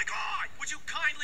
my god! Would you kindly